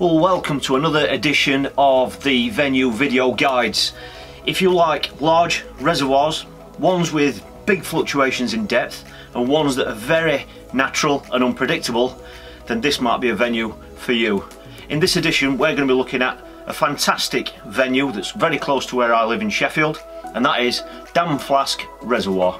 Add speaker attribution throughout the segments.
Speaker 1: Well, welcome to another edition of the venue video guides. If you like large reservoirs, ones with big fluctuations in depth and ones that are very natural and unpredictable, then this might be a venue for you. In this edition, we're going to be looking at a fantastic venue that's very close to where I live in Sheffield, and that is Damflask Reservoir.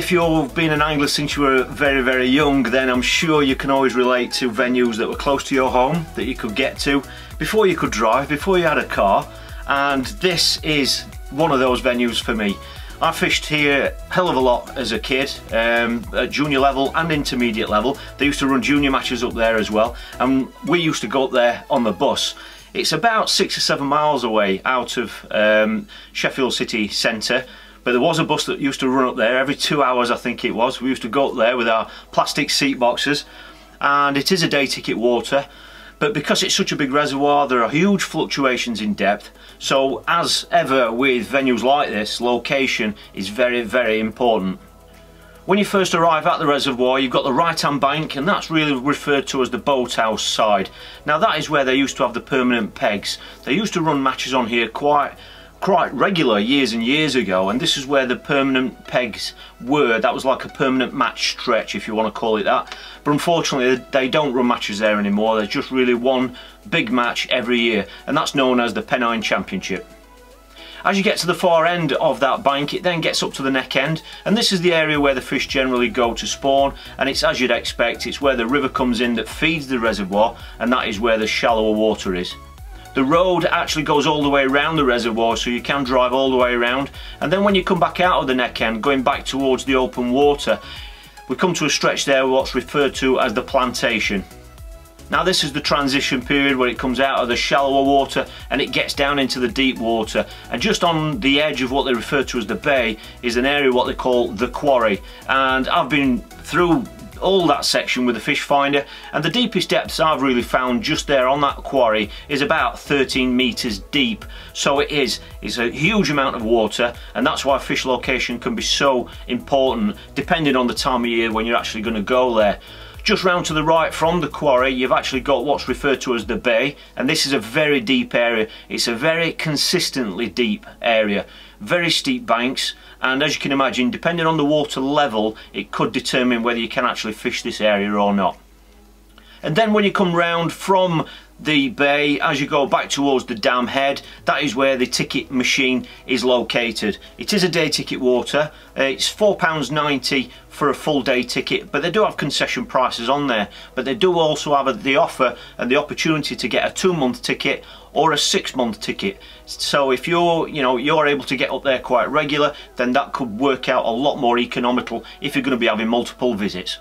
Speaker 1: If you've been an angler since you were very, very young, then I'm sure you can always relate to venues that were close to your home, that you could get to before you could drive, before you had a car. And this is one of those venues for me. I fished here hell of a lot as a kid, um, at junior level and intermediate level. They used to run junior matches up there as well, and we used to go up there on the bus. It's about six or seven miles away out of um, Sheffield city centre, but there was a bus that used to run up there every two hours I think it was. We used to go up there with our plastic seat boxes. And it is a day ticket water but because it's such a big reservoir there are huge fluctuations in depth. So as ever with venues like this location is very very important. When you first arrive at the reservoir you've got the right hand bank and that's really referred to as the boathouse side. Now that is where they used to have the permanent pegs. They used to run matches on here quite quite regular years and years ago and this is where the permanent pegs were. That was like a permanent match stretch if you want to call it that. But unfortunately they don't run matches there anymore. There's just really one big match every year and that's known as the Pennine Championship. As you get to the far end of that bank it then gets up to the neck end and this is the area where the fish generally go to spawn and it's as you'd expect it's where the river comes in that feeds the reservoir and that is where the shallower water is the road actually goes all the way around the reservoir so you can drive all the way around. And then when you come back out of the neck end going back towards the open water we come to a stretch there what's referred to as the plantation. Now this is the transition period where it comes out of the shallower water and it gets down into the deep water. And just on the edge of what they refer to as the bay is an area what they call the quarry. And I've been through all that section with the fish finder and the deepest depths I've really found just there on that quarry is about 13 meters deep. So it is it's a huge amount of water and that's why fish location can be so important depending on the time of year when you're actually going to go there just round to the right from the quarry you've actually got what's referred to as the bay and this is a very deep area. It's a very consistently deep area very steep banks and as you can imagine depending on the water level it could determine whether you can actually fish this area or not. And then when you come round from the bay. As you go back towards the dam head that is where the ticket machine is located. It is a day ticket water. It's £4.90 for a full day ticket but they do have concession prices on there. But they do also have the offer and the opportunity to get a two month ticket or a six month ticket. So if you're you know you're able to get up there quite regular then that could work out a lot more economical if you're going to be having multiple visits.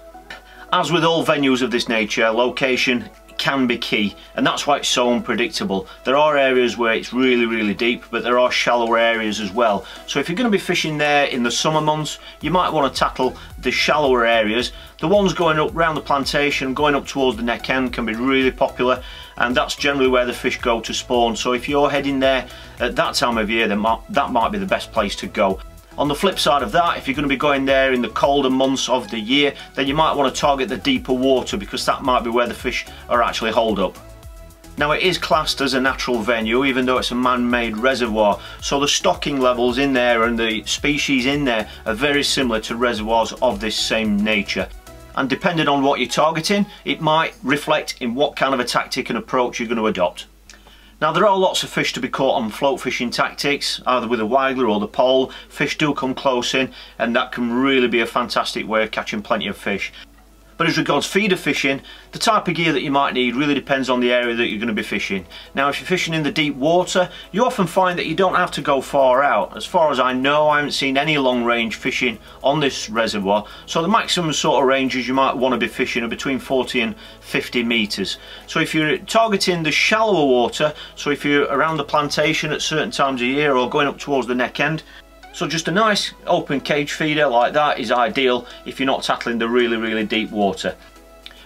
Speaker 1: As with all venues of this nature, location can be key and that's why it's so unpredictable. There are areas where it's really really deep but there are shallower areas as well. So if you're going to be fishing there in the summer months you might want to tackle the shallower areas. The ones going up round the plantation, going up towards the neck end can be really popular and that's generally where the fish go to spawn. So if you're heading there at that time of year then that might be the best place to go. On the flip side of that, if you're going to be going there in the colder months of the year, then you might want to target the deeper water because that might be where the fish are actually holed up. Now it is classed as a natural venue even though it's a man-made reservoir so the stocking levels in there and the species in there are very similar to reservoirs of this same nature and depending on what you're targeting it might reflect in what kind of a tactic and approach you're going to adopt. Now there are lots of fish to be caught on float fishing tactics, either with a wiggler or the pole. Fish do come close in and that can really be a fantastic way of catching plenty of fish. But as regards feeder fishing, the type of gear that you might need really depends on the area that you're going to be fishing. Now if you're fishing in the deep water, you often find that you don't have to go far out. As far as I know, I haven't seen any long range fishing on this reservoir. So the maximum sort of ranges you might want to be fishing are between 40 and 50 metres. So if you're targeting the shallower water, so if you're around the plantation at certain times of year or going up towards the neck end, So just a nice open cage feeder like that is ideal if you're not tackling the really, really deep water.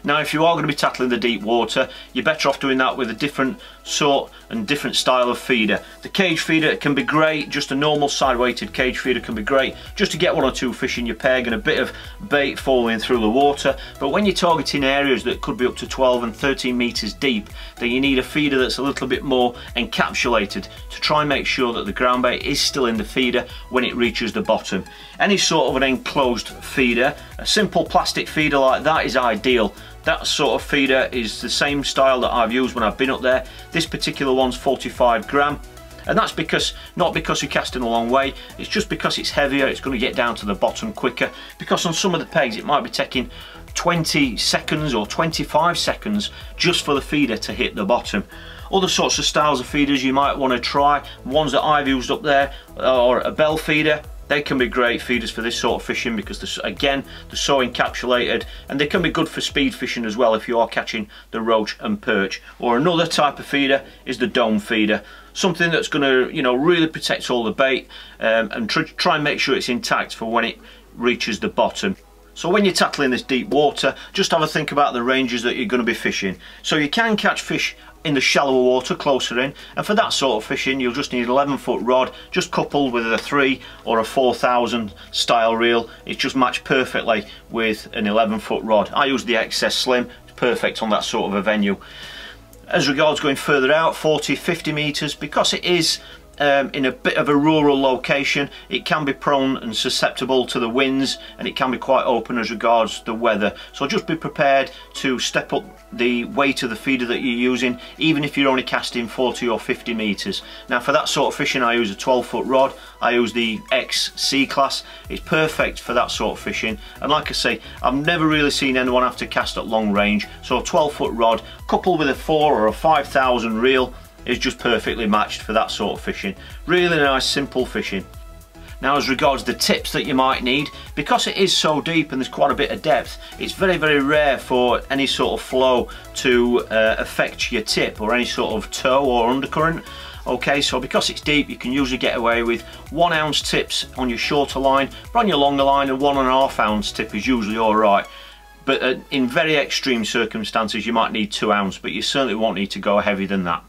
Speaker 1: Now if you are going to be tackling the deep water, you're better off doing that with a different sort and different style of feeder. The cage feeder can be great, just a normal side weighted cage feeder can be great, just to get one or two fish in your peg and a bit of bait falling through the water. But when you're targeting areas that could be up to 12 and 13 metres deep, then you need a feeder that's a little bit more encapsulated to try and make sure that the ground bait is still in the feeder when it reaches the bottom. Any sort of an enclosed feeder, a simple plastic feeder like that is ideal that sort of feeder is the same style that I've used when I've been up there. This particular one's 45 gram and that's because not because you're casting a long way it's just because it's heavier it's going to get down to the bottom quicker because on some of the pegs it might be taking 20 seconds or 25 seconds just for the feeder to hit the bottom other sorts of styles of feeders you might want to try ones that I've used up there uh, or a bell feeder they can be great feeders for this sort of fishing because again they're so encapsulated and they can be good for speed fishing as well if you are catching the roach and perch or another type of feeder is the dome feeder something that's going to you know really protect all the bait um, and tr try and make sure it's intact for when it reaches the bottom so when you're tackling this deep water, just have a think about the ranges that you're going to be fishing. So you can catch fish in the shallower water closer in. And for that sort of fishing you'll just need an 11 foot rod just coupled with a 3 or a 4000 style reel. It's just matched perfectly with an 11 foot rod. I use the XS Slim. It's perfect on that sort of a venue. As regards going further out 40 50 meters because it is um, in a bit of a rural location it can be prone and susceptible to the winds and it can be quite open as regards the weather. So just be prepared to step up the weight of the feeder that you're using even if you're only casting 40 or 50 meters. Now for that sort of fishing I use a 12 foot rod. I use the X C class. It's perfect for that sort of fishing. And like I say I've never really seen anyone have to cast at long range. So a 12 foot rod coupled with a 4 or a 5000 reel is just perfectly matched for that sort of fishing. Really nice simple fishing. Now as regards the tips that you might need, because it is so deep and there's quite a bit of depth, it's very very rare for any sort of flow to uh, affect your tip or any sort of tow or undercurrent. Okay, so because it's deep, you can usually get away with one ounce tips on your shorter line, but on your longer line, a one and a half ounce tip is usually all right. But uh, in very extreme circumstances, you might need two ounce, but you certainly won't need to go heavier than that.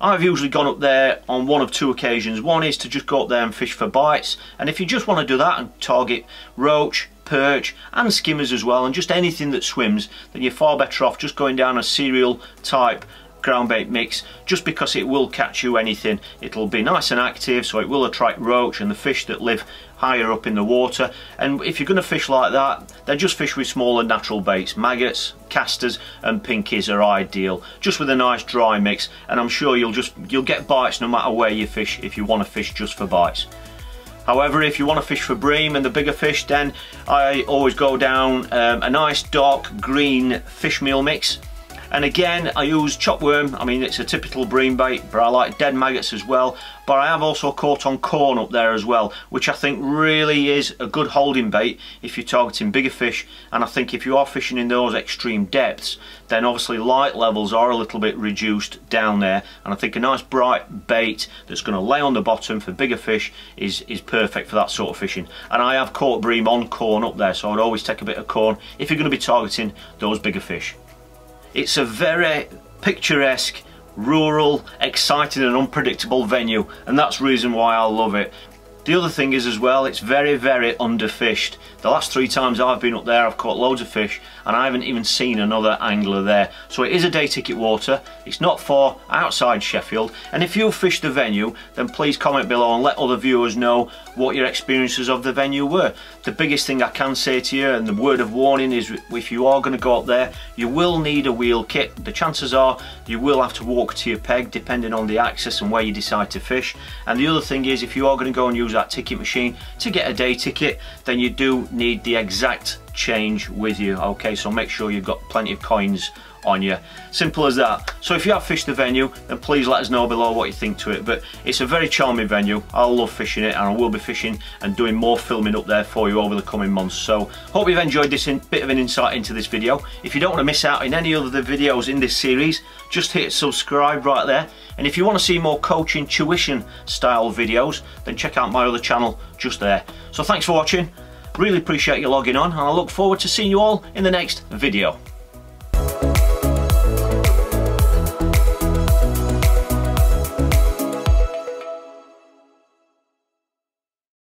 Speaker 1: I've usually gone up there on one of two occasions. One is to just go up there and fish for bites and if you just want to do that and target roach, perch and skimmers as well and just anything that swims then you're far better off just going down a cereal type ground bait mix just because it will catch you anything. It'll be nice and active so it will attract roach and the fish that live higher up in the water and if you're going to fish like that then just fish with smaller natural baits. Maggots, casters and pinkies are ideal just with a nice dry mix and I'm sure you'll just you'll get bites no matter where you fish if you want to fish just for bites. However, if you want to fish for bream and the bigger fish, then I always go down um, a nice dark green fish meal mix. And again, I use chop worm. I mean, it's a typical bream bait, but I like dead maggots as well. But I have also caught on corn up there as well, which I think really is a good holding bait if you're targeting bigger fish. And I think if you are fishing in those extreme depths, then obviously light levels are a little bit reduced down there. And I think a nice bright bait that's going to lay on the bottom for bigger fish is, is perfect for that sort of fishing. And I have caught bream on corn up there, so I'd always take a bit of corn if you're going to be targeting those bigger fish. It's a very picturesque, rural, exciting and unpredictable venue and that's reason why I love it. The other thing is as well, it's very, very underfished. The last three times I've been up there, I've caught loads of fish and I haven't even seen another angler there. So it is a day ticket water. It's not for outside Sheffield. And if you fish the venue, then please comment below and let other viewers know what your experiences of the venue were. The biggest thing I can say to you and the word of warning is if you are going to go up there, you will need a wheel kit. The chances are you will have to walk to your peg depending on the access and where you decide to fish. And the other thing is if you are going to go and use that ticket machine to get a day ticket then you do need the exact change with you okay so make sure you've got plenty of coins on you. Simple as that. So if you have fished the venue, then please let us know below what you think to it. But it's a very charming venue. I love fishing it and I will be fishing and doing more filming up there for you over the coming months. So hope you've enjoyed this bit of an insight into this video. If you don't want to miss out in any other videos in this series, just hit subscribe right there. And if you want to see more coaching tuition style videos, then check out my other channel just there. So thanks for watching. Really appreciate you logging on and I look forward to seeing you all in the next video.